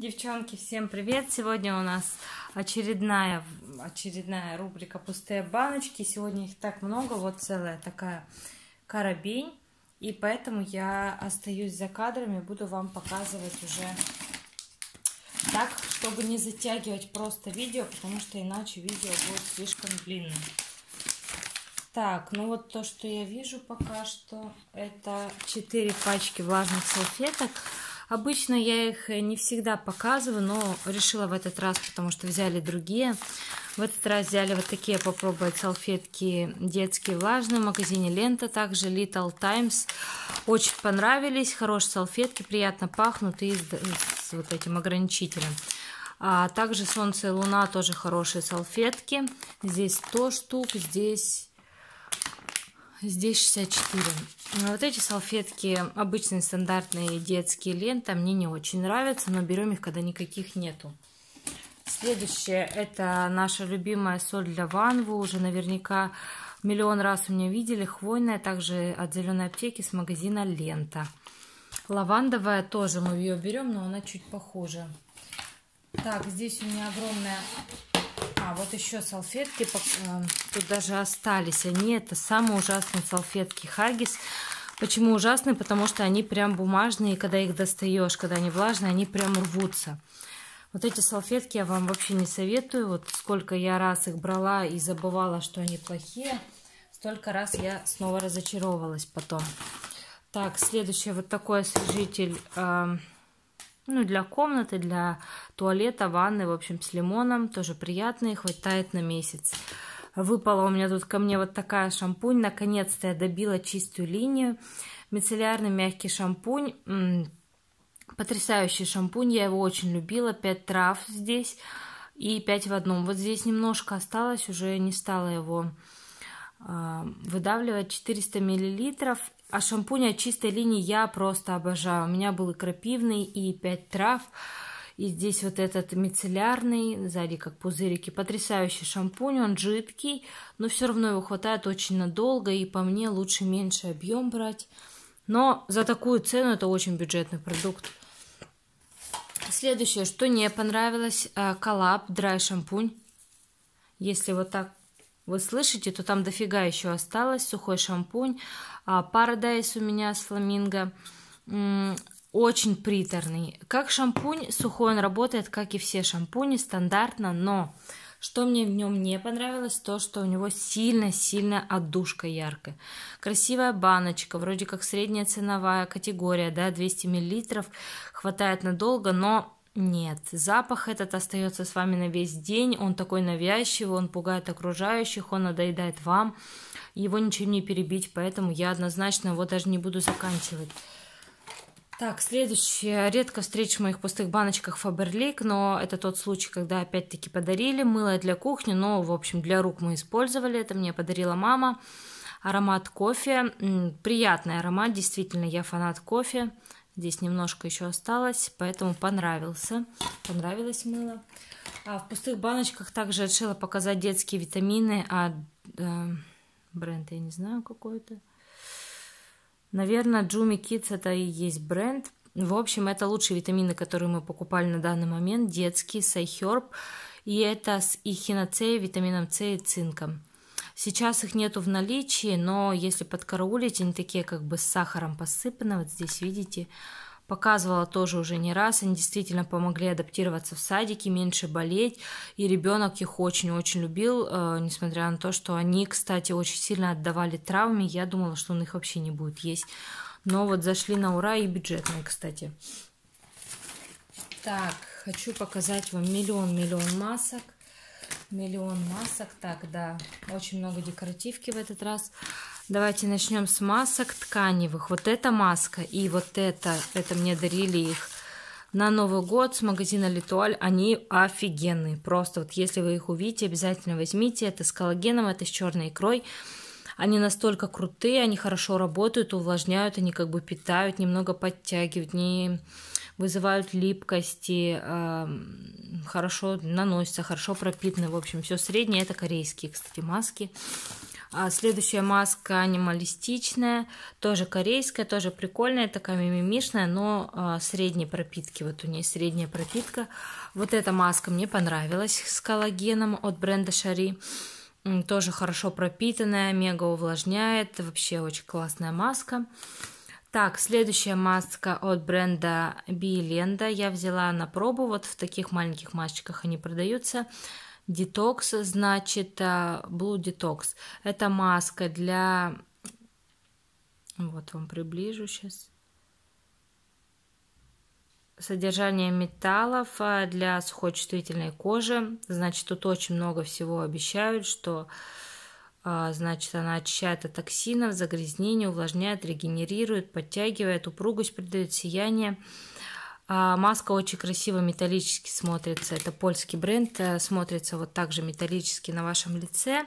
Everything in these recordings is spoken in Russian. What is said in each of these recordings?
Девчонки, всем привет! Сегодня у нас очередная, очередная рубрика «Пустые баночки». Сегодня их так много, вот целая такая карабень. И поэтому я остаюсь за кадрами, буду вам показывать уже так, чтобы не затягивать просто видео, потому что иначе видео будет слишком длинным. Так, ну вот то, что я вижу пока что, это 4 пачки влажных салфеток. Обычно я их э, не всегда показываю, но решила в этот раз, потому что взяли другие. В этот раз взяли вот такие попробовать салфетки детские влажные в магазине Лента, также Little Times. Очень понравились, хорошие салфетки, приятно пахнут и с, вот этим ограничителем. А также Солнце и Луна тоже хорошие салфетки. Здесь 100 штук, здесь Здесь 64. Вот эти салфетки обычные стандартные детские ленты мне не очень нравятся, но берем их, когда никаких нету. Следующее это наша любимая соль для ванн. Вы уже наверняка миллион раз у меня видели. Хвойная, также от зеленой аптеки с магазина Лента. Лавандовая тоже мы ее берем, но она чуть похуже. Так, здесь у меня огромная а, вот еще салфетки, э, тут даже остались. Они, это самые ужасные салфетки Хагис. Почему ужасные? Потому что они прям бумажные, когда их достаешь, когда они влажные, они прям рвутся. Вот эти салфетки я вам вообще не советую. Вот сколько я раз их брала и забывала, что они плохие, столько раз я снова разочаровалась потом. Так, следующий вот такой освежитель э, ну, для комнаты, для туалета, ванны, в общем, с лимоном. Тоже приятный, хватает на месяц. Выпала у меня тут ко мне вот такая шампунь. Наконец-то я добила чистую линию. Мицеллярный мягкий шампунь. Потрясающий шампунь, я его очень любила. 5 трав здесь и 5 в одном. Вот здесь немножко осталось, уже не стала его выдавливать 400 миллилитров а шампунь от чистой линии я просто обожаю. У меня был и крапивный, и 5 трав. И здесь вот этот мицеллярный, сзади как пузырики. Потрясающий шампунь, он жидкий, но все равно его хватает очень надолго. И по мне лучше меньше объем брать. Но за такую цену это очень бюджетный продукт. Следующее, что не понравилось, коллаб, драй шампунь. Если вот так вы слышите, то там дофига еще осталось. Сухой шампунь. Парадайс у меня с фламинго. Очень приторный. Как шампунь, сухой он работает, как и все шампуни, стандартно, но что мне в нем не понравилось, то, что у него сильно-сильно отдушка яркая. Красивая баночка, вроде как средняя ценовая категория, да, 200 мл, хватает надолго, но нет, запах этот остается с вами на весь день, он такой навязчивый, он пугает окружающих, он надоедает вам, его ничем не перебить, поэтому я однозначно его даже не буду заканчивать. Так, следующее. Редко встречу в моих пустых баночках Faberlic, но это тот случай, когда опять-таки подарили. Мыло для кухни, но, в общем, для рук мы использовали. Это мне подарила мама. Аромат кофе. Приятный аромат, действительно, я фанат кофе. Здесь немножко еще осталось, поэтому понравился. Понравилось мыло. А в пустых баночках также решила показать детские витамины от э, бренд, я не знаю какой-то. Наверное, Джуми Kids это и есть бренд. В общем, это лучшие витамины, которые мы покупали на данный момент. Детские, с iHerb. И это с эхинацеей, витамином С и цинком. Сейчас их нету в наличии, но если подкараулить, они такие как бы с сахаром посыпаны. Вот здесь видите, показывала тоже уже не раз. Они действительно помогли адаптироваться в садике, меньше болеть. И ребенок их очень-очень любил, э, несмотря на то, что они, кстати, очень сильно отдавали травами. Я думала, что он их вообще не будет есть. Но вот зашли на ура и бюджетные, кстати. Так, хочу показать вам миллион-миллион масок миллион масок. Так, да, очень много декоративки в этот раз. Давайте начнем с масок тканевых. Вот эта маска и вот это, это мне дарили их на Новый год с магазина Литуаль. Они офигенные. Просто вот если вы их увидите, обязательно возьмите. Это с коллагеном, это с черной икрой. Они настолько крутые, они хорошо работают, увлажняют, они как бы питают, немного подтягивают, не вызывают липкости, хорошо наносятся, хорошо пропитаны. В общем, все среднее. Это корейские, кстати, маски. А следующая маска анималистичная, тоже корейская, тоже прикольная, такая мимимишная, но а, средней пропитки. Вот у нее средняя пропитка. Вот эта маска мне понравилась с коллагеном от бренда Шари. Тоже хорошо пропитанная, мега увлажняет. Вообще очень классная маска. Так, следующая маска от бренда Биеленда. Я взяла на пробу. Вот в таких маленьких масочках они продаются. Детокс, значит, э, Blue Detox. Это маска для... Вот вам приближу сейчас. Содержание металлов э, для сухочувствительной кожи. Значит, тут очень много всего обещают, что Значит, она очищает от токсинов, загрязнений, увлажняет, регенерирует, подтягивает, упругость придает сияние. А, маска очень красиво металлически смотрится. Это польский бренд, э, смотрится вот так же металлически на вашем лице.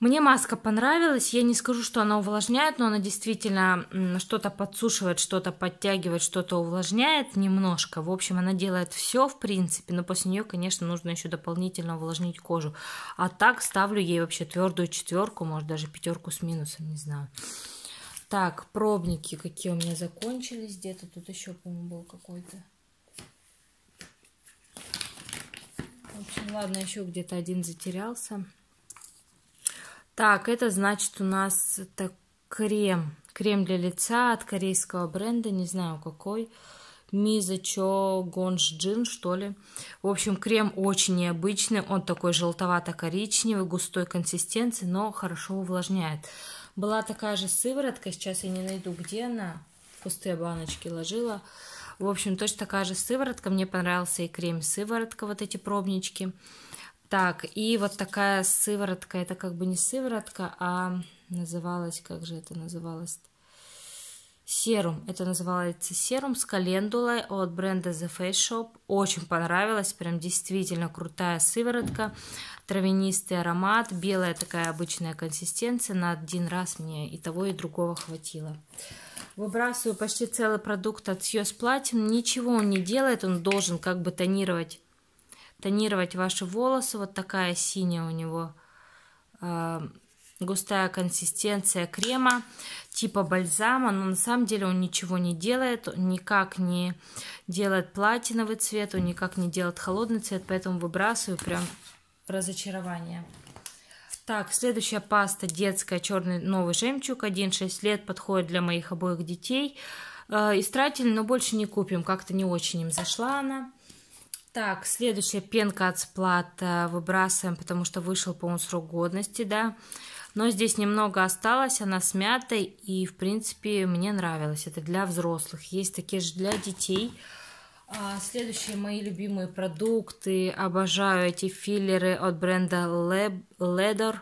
Мне маска понравилась. Я не скажу, что она увлажняет, но она действительно что-то подсушивает, что-то подтягивает, что-то увлажняет немножко. В общем, она делает все, в принципе, но после нее, конечно, нужно еще дополнительно увлажнить кожу. А так ставлю ей вообще твердую четверку, может даже пятерку с минусом, не знаю. Так, пробники какие у меня закончились. Где-то тут еще, по-моему, был какой-то. В общем, ладно, еще где-то один затерялся. Так, это значит у нас это крем. Крем для лица от корейского бренда, не знаю какой. Мизачо Гонжджин, что ли. В общем, крем очень необычный. Он такой желтовато-коричневый, густой консистенции, но хорошо увлажняет. Была такая же сыворотка, сейчас я не найду, где она, в пустые баночки ложила. В общем, точно такая же сыворотка, мне понравился и крем сыворотка, вот эти пробнички. Так, и вот такая сыворотка, это как бы не сыворотка, а называлась, как же это называлось? Серум. Это называется серум с календулой от бренда The Face Shop. Очень понравилось, прям действительно крутая сыворотка травянистый аромат, белая такая обычная консистенция. На один раз мне и того, и другого хватило. Выбрасываю почти целый продукт от Сьюз Platinum. Ничего он не делает, он должен как бы тонировать, тонировать ваши волосы. Вот такая синяя у него э, густая консистенция крема типа бальзама, но на самом деле он ничего не делает, никак не делает платиновый цвет, он никак не делает холодный цвет, поэтому выбрасываю прям разочарование. Так, следующая паста детская черный новый жемчуг, 1-6 лет, подходит для моих обоих детей. Э, истрательный, но больше не купим, как-то не очень им зашла она. Так, следующая пенка от сплата выбрасываем, потому что вышел, по-моему, срок годности, да. Но здесь немного осталось, она смятая, и, в принципе, мне нравилось. Это для взрослых. Есть такие же для детей. А, следующие мои любимые продукты. Обожаю эти филлеры от бренда Leather.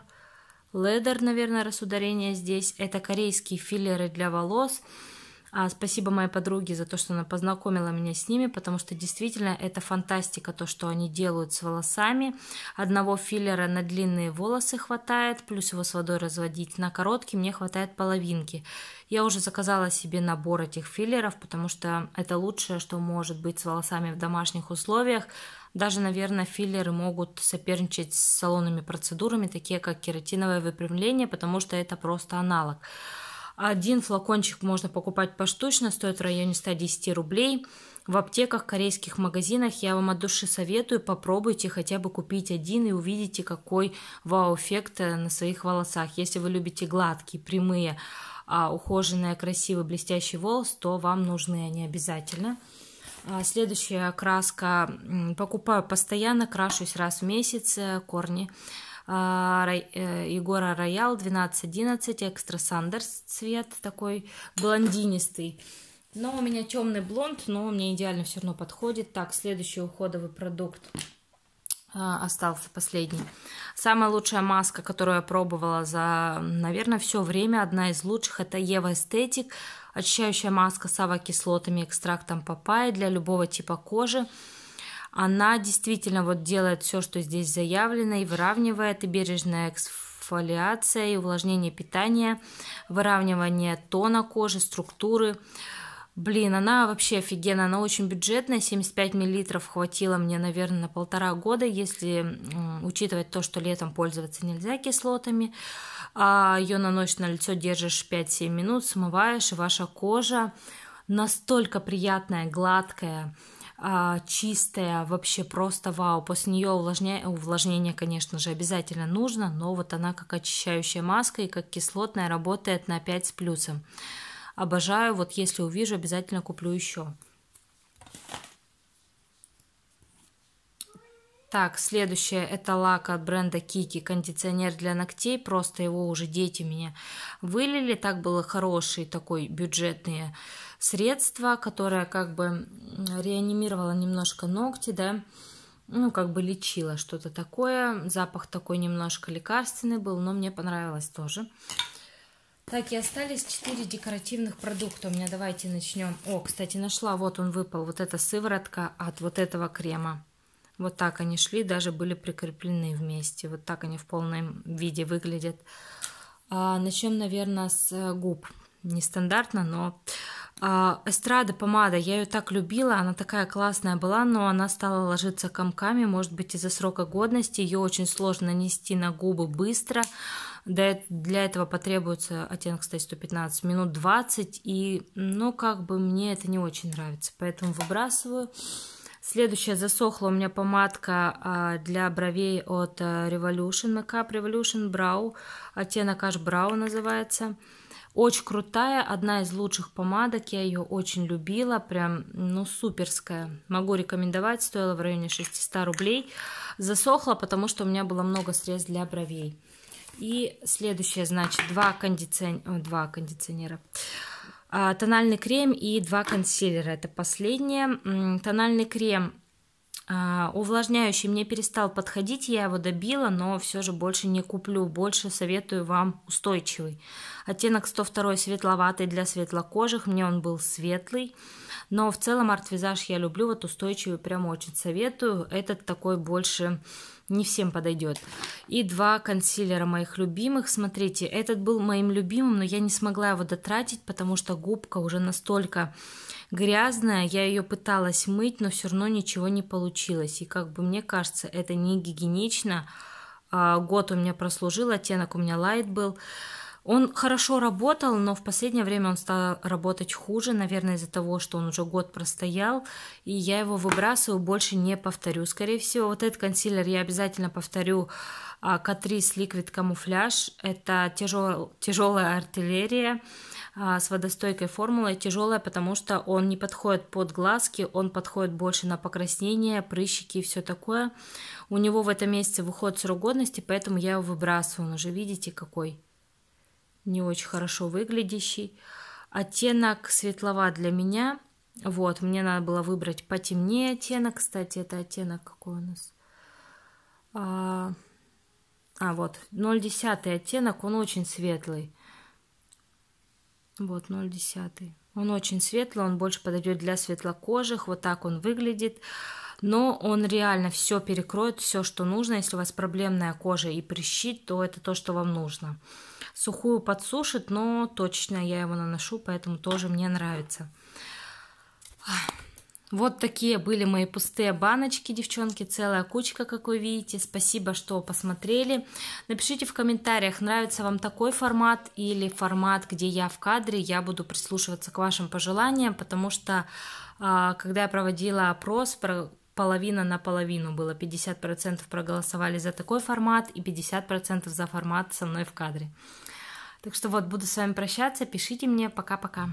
Leather, наверное, раз ударение здесь. Это корейские филлеры для волос. А, спасибо моей подруге за то, что она познакомила меня с ними, потому что действительно это фантастика, то, что они делают с волосами. Одного филлера на длинные волосы хватает, плюс его с водой разводить. На короткие мне хватает половинки. Я уже заказала себе набор этих филлеров, потому что это лучшее, что может быть с волосами в домашних условиях. Даже, наверное, филлеры могут соперничать с салонными процедурами, такие как кератиновое выпрямление, потому что это просто аналог. Один флакончик можно покупать поштучно, стоит в районе 110 рублей. В аптеках, корейских магазинах я вам от души советую, попробуйте хотя бы купить один и увидите, какой вау-эффект э, на своих волосах. Если вы любите гладкие, прямые, а, ухоженные, красивые, блестящие волосы, то вам нужны они обязательно. А, следующая краска. Покупаю постоянно, крашусь раз в месяц, э, корни Егора Роял 1211 Экстра Сандерс цвет такой блондинистый. Но у меня темный блонд, но мне идеально все равно подходит. Так, следующий уходовый продукт а, остался последний. Самая лучшая маска, которую я пробовала за, наверное, все время, одна из лучших, это Ева Эстетик. Очищающая маска с авокислотами, экстрактом папайи для любого типа кожи. Она действительно вот делает все, что здесь заявлено, и выравнивает, и бережная эксфолиация, и увлажнение питания, выравнивание тона кожи, структуры. Блин, она вообще офигенная, она очень бюджетная, 75 миллилитров хватило мне, наверное, на полтора года, если учитывать то, что летом пользоваться нельзя кислотами. А ее наносишь на лицо, держишь 5-7 минут, смываешь, и ваша кожа настолько приятная, гладкая, а, чистая, вообще просто вау. После нее увлажня... увлажнение, конечно же, обязательно нужно, но вот она как очищающая маска и как кислотная работает на 5 с плюсом. Обожаю, вот если увижу, обязательно куплю еще. Так, следующее это лак от бренда Kiki, кондиционер для ногтей, просто его уже дети меня вылили, так было хороший такой бюджетные средство, которое как бы реанимировало немножко ногти, да, ну, как бы лечило что-то такое, запах такой немножко лекарственный был, но мне понравилось тоже. Так, и остались 4 декоративных продукта у меня, давайте начнем. О, кстати, нашла, вот он выпал, вот эта сыворотка от вот этого крема. Вот так они шли, даже были прикреплены вместе. Вот так они в полном виде выглядят. А, начнем, наверное, с э, губ. Нестандартно, но а, эстрада помада, я ее так любила, она такая классная была, но она стала ложиться комками, может быть из-за срока годности, ее очень сложно нанести на губы быстро, для этого потребуется оттенок, кстати, 115 минут 20, и, ну, как бы мне это не очень нравится, поэтому выбрасываю. Следующая засохла у меня помадка а, для бровей от а, Revolution Makeup Revolution Brow. Оттенок Аж Brow называется. Очень крутая, одна из лучших помадок, я ее очень любила, прям, ну, суперская. Могу рекомендовать, стоила в районе 600 рублей. Засохла, потому что у меня было много средств для бровей. И следующее, значит, два, кондицион... два кондиционера. А, тональный крем и два консилера. Это последнее. Тональный крем а, увлажняющий мне перестал подходить, я его добила, но все же больше не куплю, больше советую вам устойчивый. Оттенок 102 светловатый для светлокожих, мне он был светлый, но в целом арт-визаж я люблю, вот устойчивый прям очень советую, этот такой больше не всем подойдет. И два консилера моих любимых. Смотрите, этот был моим любимым, но я не смогла его дотратить, потому что губка уже настолько грязная. Я ее пыталась мыть, но все равно ничего не получилось. И как бы мне кажется, это не гигиенично. А, год у меня прослужил, оттенок у меня лайт был. Он хорошо работал, но в последнее время он стал работать хуже, наверное, из-за того, что он уже год простоял, и я его выбрасываю, больше не повторю. Скорее всего, вот этот консилер я обязательно повторю Catrice Liquid Camouflage. Это тяжел, тяжелая артиллерия а, с водостойкой формулой. Тяжелая, потому что он не подходит под глазки, он подходит больше на покраснение, прыщики и все такое. У него в этом месяце выходит срок годности, поэтому я его выбрасываю. Он уже видите какой не очень хорошо выглядящий. Оттенок светловат для меня. Вот, мне надо было выбрать потемнее оттенок. Кстати, это оттенок какой у нас? А, а вот, 0,10 оттенок, он очень светлый. Вот, 0,10. Он очень светлый, он больше подойдет для светлокожих. Вот так он выглядит. Но он реально все перекроет, все, что нужно. Если у вас проблемная кожа и прыщи, то это то, что вам нужно сухую подсушит, но точно я его наношу, поэтому тоже мне нравится. Вот такие были мои пустые баночки, девчонки, целая кучка, как вы видите. Спасибо, что посмотрели. Напишите в комментариях, нравится вам такой формат или формат, где я в кадре. Я буду прислушиваться к вашим пожеланиям, потому что а, когда я проводила опрос, половина на половину было. 50% проголосовали за такой формат и 50% за формат со мной в кадре. Так что вот, буду с вами прощаться. Пишите мне. Пока-пока.